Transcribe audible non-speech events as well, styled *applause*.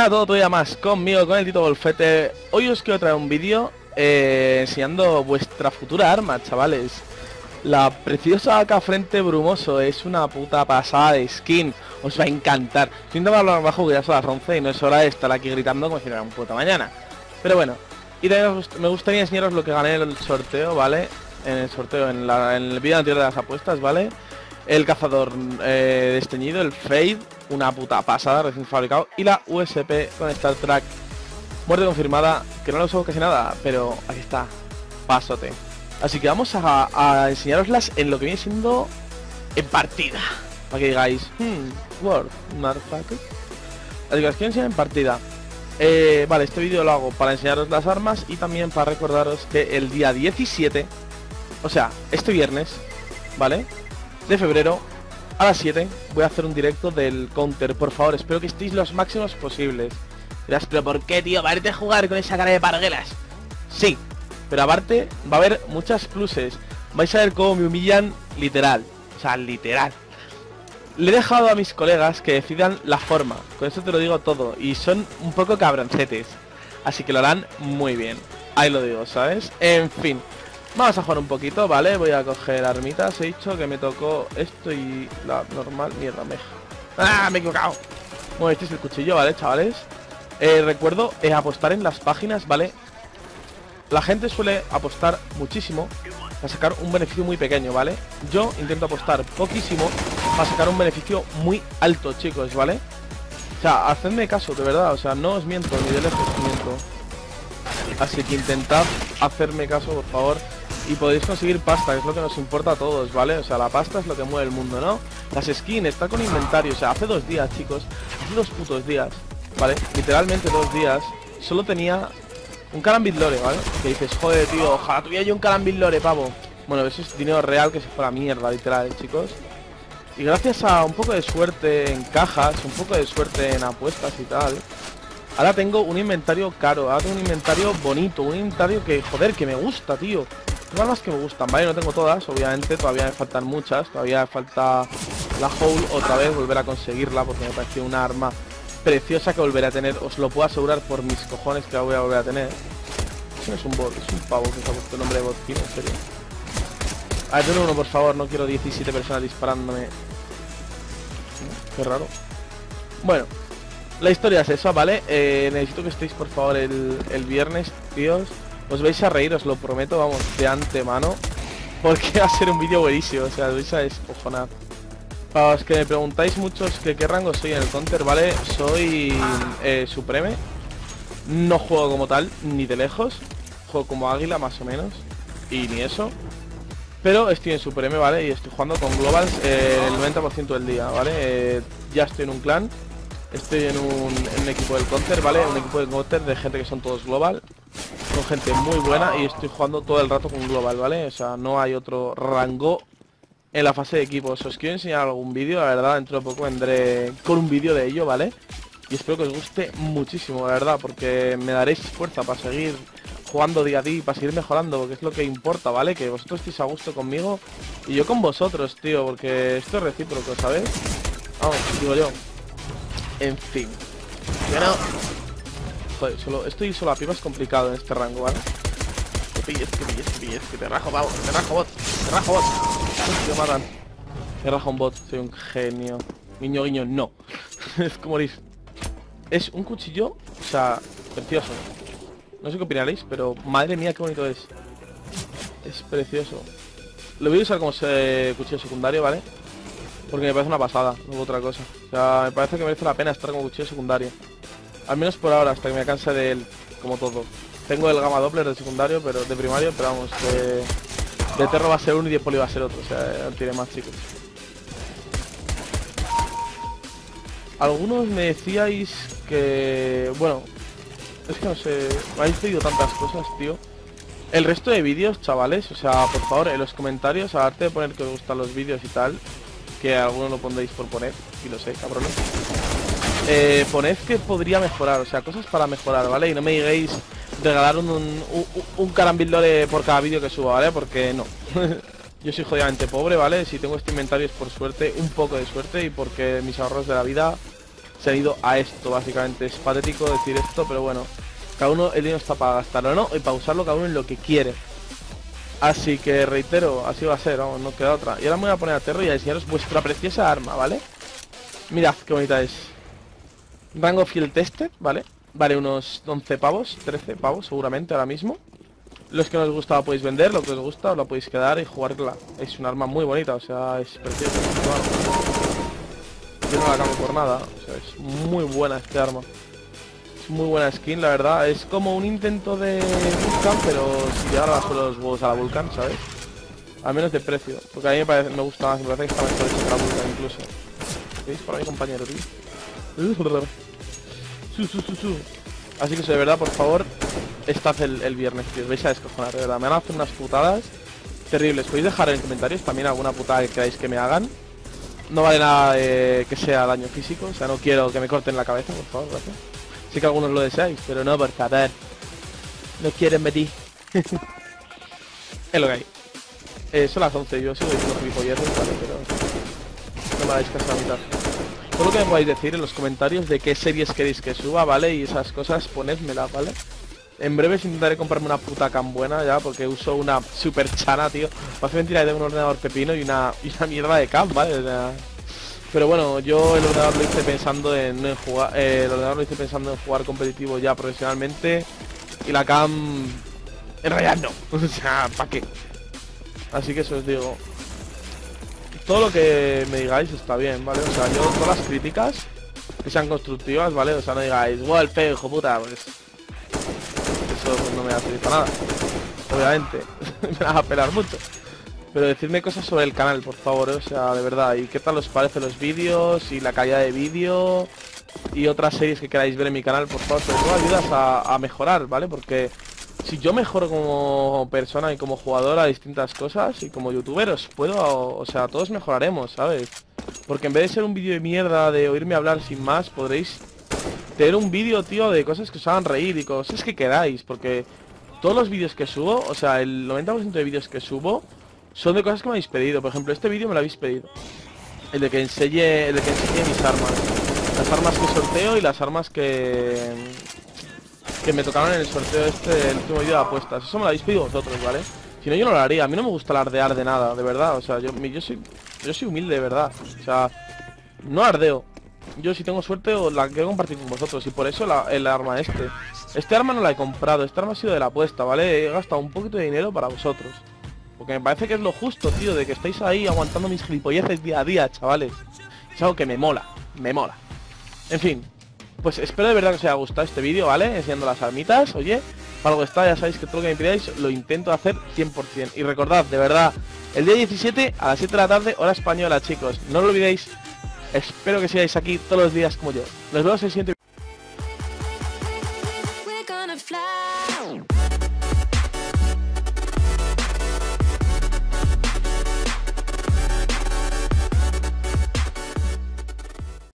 buenas a todos, todavía más conmigo, con el Tito Golfete. Hoy os quiero traer un vídeo eh, enseñando vuestra futura arma, chavales. La preciosa AK Frente Brumoso es una puta pasada de skin. Os va a encantar. Sin hablar bajo que ya son las 11 y no es hora de estar aquí gritando como si fuera un puta mañana. Pero bueno, y también me gustaría enseñaros lo que gané en el sorteo, ¿vale? En el sorteo, en, el vídeo anterior de las apuestas, ¿vale? El cazador eh, desteñido, el Fade, una puta pasada, recién fabricado. Y la USP con Star Trek. Muerte confirmada, que no lo uso casi nada, pero aquí está. Pasote. Así que vamos a, enseñaroslas en lo que viene siendo en partida. Para que digáis, hmm, Word, motherfucker. Así que las quiero enseñar en partida. Eh, vale, este vídeo lo hago para enseñaros las armas y también para recordaros que el día 17, o sea, este viernes, ¿vale? De febrero, a las 7, voy a hacer un directo del counter. Por favor, espero que estéis los máximos posibles. Dirás, pero ¿por qué, tío? ¿Va a jugar con esa cara de parguelas? Sí, pero aparte va a haber muchas pluses. Vais a ver cómo me humillan literal. O sea, literal. Le he dejado a mis colegas que decidan la forma. Con eso te lo digo todo. Y son un poco cabroncetes. Así que lo harán muy bien. Ahí lo digo, ¿sabes? En fin. Vamos a jugar un poquito, ¿vale? Voy a coger armitas. He dicho que me tocó esto y la normal. Mierda, me... ¡Ah! Me he equivocado. Bueno, este es el cuchillo, ¿vale, chavales? Eh, recuerdo eh, apostar en las páginas, ¿vale? La gente suele apostar muchísimo para sacar un beneficio muy pequeño, ¿vale? Yo intento apostar poquísimo para sacar un beneficio muy alto, chicos, ¿vale? O sea, hacedme caso, de verdad, o sea, no os miento, ni de lejos miento. Así que intentad hacerme caso, por favor. Y podéis conseguir pasta, que es lo que nos importa a todos, ¿vale? O sea, la pasta es lo que mueve el mundo, ¿no? Las skins, está con inventario, o sea, hace dos días, chicos. Hace dos putos días, ¿vale? Literalmente dos días. Solo tenía un carambil lore, ¿vale? Que dices, joder, tío, ojalá tuviera yo un carambil lore, pavo. Bueno, eso es dinero real que se fue a la mierda, literal, ¿eh, chicos. Y gracias a un poco de suerte en cajas, un poco de suerte en apuestas y tal, ahora tengo un inventario caro, ahora tengo un inventario bonito, un inventario que, joder, que me gusta, tío. Armas que me gustan, ¿vale? No tengo todas, obviamente, todavía me faltan muchas, todavía me falta la Hole otra vez, volver a conseguirla, porque me pareció una arma preciosa que volveré a tener. Os lo puedo asegurar por mis cojones que la voy a volver a tener. No es un bot, es un pavo que se ha puesto el nombre de bot, en serio. A ver, uno, por favor, no quiero 17 personas disparándome. Qué raro. Bueno, la historia es esa, ¿vale? Eh, necesito que estéis, por favor, el, el viernes, tíos. Os vais a reír, os lo prometo, vamos, de antemano. Porque va a ser un vídeo buenísimo, o sea, os vais a descojonar. Para los que me preguntáis muchos que qué rango soy en el counter, ¿vale? Soy eh, Supreme. No juego como tal, ni de lejos. Juego como águila, más o menos. Y ni eso. Pero estoy en Supreme, ¿vale? Y estoy jugando con Globals eh, el 90% del día, ¿vale? Eh, ya estoy en un clan. Estoy en un, en un, equipo del counter, ¿vale? Un equipo del counter de gente que son todos global. Gente muy buena y estoy jugando todo el rato con global, ¿vale? O sea, no hay otro rango en la fase de equipos. Os quiero enseñar algún vídeo, la verdad, dentro de poco vendré con un vídeo de ello, ¿vale? Y espero que os guste muchísimo, la verdad, porque me daréis fuerza para seguir jugando día a día, para seguir mejorando, porque es lo que importa, ¿vale? Que vosotros estéis a gusto conmigo y yo con vosotros, tío, porque esto es recíproco, ¿sabes? Vamos, digo yo. En fin. Bueno. Joder, solo, estoy solo a pipas complicado en este rango, ¿vale? Que pilles, que pilles, que pilles, que te rajo, vamos, te rajo bot, te rajo bot. Me matan. Me rajo un bot, soy un genio. Guiño, guiño, no. *laughs* es como morir. Es un cuchillo, o sea, precioso. No sé qué opinaréis, pero madre mía qué bonito es. Es precioso. Lo voy a usar como cuchillo secundario, ¿vale? Porque me parece una pasada, no otra cosa. O sea, me parece que merece la pena estar como cuchillo secundario. Al menos por ahora, hasta que me canse de él, como todo. Tengo el gamma doppler de secundario, pero de primario, pero vamos, de, terro va a ser uno y de poli va a ser otro. O sea, tiene más chicos. Algunos me decíais que... Bueno, es que no sé... Me habéis pedido tantas cosas, tío. El resto de vídeos, chavales, o sea, por favor, en los comentarios, aparte de poner que os gustan los vídeos y tal, que algunos lo pondréis por poner, y lo sé, cabrones. Eh, poned que podría mejorar, o sea, cosas para mejorar, ¿vale? Y no me digáis regalar un, un, un, por cada vídeo que suba, ¿vale? Porque no. *laughs* Yo soy jodidamente pobre, ¿vale? Si tengo este inventario es por suerte, un poco de suerte y porque mis ahorros de la vida se han ido a esto, básicamente. Es patético decir esto, pero bueno. Cada uno, el dinero está para gastarlo, ¿no? Y para usarlo cada uno en lo que quiere. Así que reitero, así va a ser, vamos, no queda otra. Y ahora me voy a poner a Terro y a enseñaros vuestra preciosa arma, ¿vale? Mirad qué bonita es. Rango Field Tester, ¿vale? Vale unos 11 pavos, 13 pavos seguramente ahora mismo. Los que no os gusta podéis vender, lo que os gusta os la podéis quedar y jugarla. Es un arma muy bonita, o sea, es preciosa. Yo no la cambio por nada, o sea, es muy buena este arma. Es muy buena skin, la verdad. Es como un intento de Vulcan, pero si llegar a los huevos a la Vulcan, ¿sabes? Al menos de precio, porque a mí me, parece, me gusta más, me parece que está mejor hecho que la Vulcan incluso. ¿Veis por ahí, compañero, tío? Así que de verdad, por favor, estad el, viernes, tío. Vais a descojonar, de verdad. Me van a hacer unas putadas terribles. Podéis dejar en comentarios también alguna putada que queráis que me hagan. No vale nada que sea daño físico. O sea, no quiero que me corten la cabeza, por favor, gracias. Sé que algunos lo deseáis, pero no, por favor. No quieren meter. *laughs* es lo que hay. Eh, son las 11, yo sigo diciendo gilipolleces, vale, pero... No me hagáis caso a mitad. Todo lo que me podáis decir en los comentarios de qué series queréis que suba, ¿vale? Y esas cosas, ponedmelas, ¿vale? En breve intentaré comprarme una puta cam buena ya, porque uso una super chana, tío. Parece mentira que tengo un ordenador pepino y una, y una mierda de cam, ¿vale? pero bueno, yo el ordenador lo hice pensando en, jugar, eh, el ordenador lo hice pensando en jugar competitivo ya profesionalmente y la cam en realidad no, *laughs* o sea, ¿para qué? Así que eso os digo. Todo lo que me digáis está bien, ¿vale? O sea, yo todas las críticas que sean constructivas, ¿vale? O sea, no digáis, igual feo, hijo puta, pues pues, no me va a para nada. Obviamente, *laughs* me va a pelar mucho. Pero decidme cosas sobre el canal, por favor, o sea, de verdad. ¿Y qué tal os parecen los vídeos? Y la calidad de vídeo. Y otras series que queráis ver en mi canal, por favor, sobre todo ayudas a, mejorar, ¿vale? Porque si yo mejoro como persona y como jugador a distintas cosas y como youtuber os puedo, o sea, todos mejoraremos, ¿sabes? Porque en vez de ser un vídeo de mierda de oírme hablar sin más, podréis tener un vídeo, tío, de cosas que os hagan reír y cosas que queráis, porque todos los vídeos que subo, o sea, el 90% de vídeos que subo son de cosas que me habéis pedido. Por ejemplo, este vídeo me lo habéis pedido. El de que enseñe, el de que enseñe mis armas. Las armas que sorteo y las armas que que me tocaron en el sorteo este, el último vídeo de apuestas. Eso me lo habéis pedido vosotros, ¿vale? Si no, yo no lo haría. A mí no me gusta alardear de nada, de verdad. O sea, yo, yo soy yo soy humilde, de verdad. O sea, no ardeo yo si tengo suerte la quiero compartir con vosotros y por eso el arma este. Este arma no la he comprado, este arma ha sido de la apuesta, ¿vale? He gastado un poquito de dinero para vosotros. Porque me parece que es lo justo, tío, de que estáis ahí aguantando mis gilipolleces día a día, chavales. Es algo que me mola, me mola. En fin, pues espero de verdad que os haya gustado este vídeo, ¿vale? Enseñando las armitas, oye, para algo está, ya sabéis que todo lo que me pidáis lo intento hacer 100%. Y recordad, de verdad, el día 17 a las 7 de la tarde, hora española, chicos. No lo olvidéis. Espero que sigáis aquí todos los días como yo. Nos vemos en el siguiente